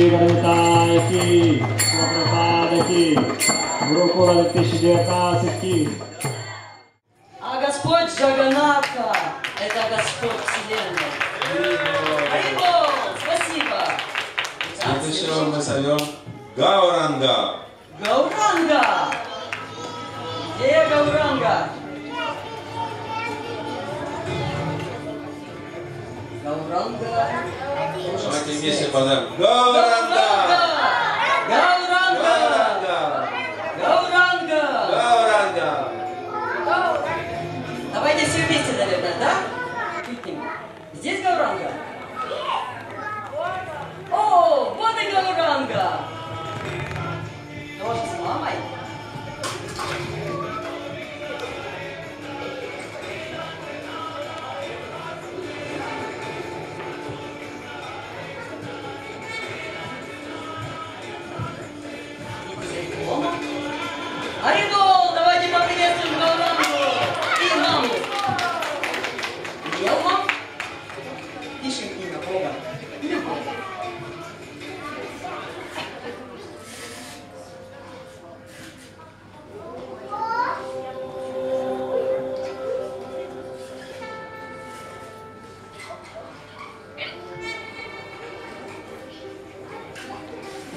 Шри Гравитай Ки, Прабхупада Ки, Гурукула 2019 Ки. А Господь Джаганатха – это Господь Вселенной. Харибол! Спасибо! Следующего мы зовем Гауранга. Гауранга! Где Гауранга? Давайте вместе. Гауранга! Гауранга!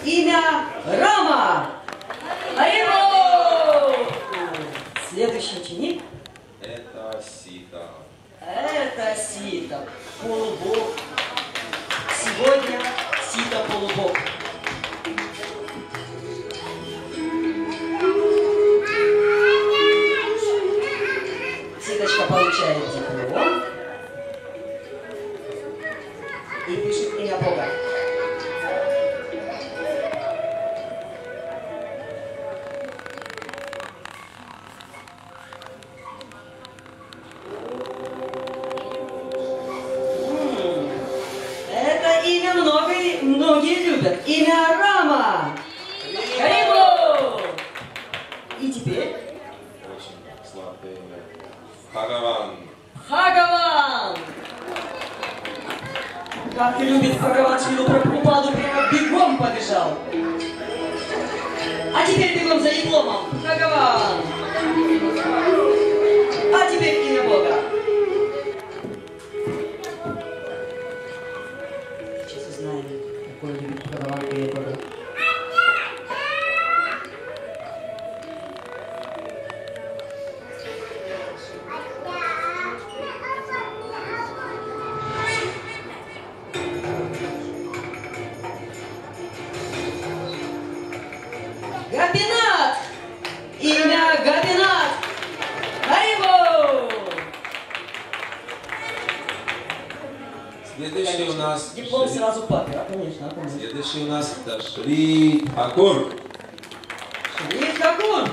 Имя Рама. Арибо! Следующий ученик Это Сита. это Сита, полубог. Сегодня Сита полубог. Любят. Имя Рама. Харибо! И теперь Очень сладкое имя. Хагаван. Хагаван. Как любит Хагаван Шилу Прабхупаду, прямо бегом побежал. А теперь бегом за дипломом. Хагаван. А теперь имя Бога. Сейчас узнаем, какой любит Хагаван имя Бога. Следующий у нас... Диплом Шри- сразу папе, а, конечно, а. Следующий у нас это Шри Акур. Шриф Хакур!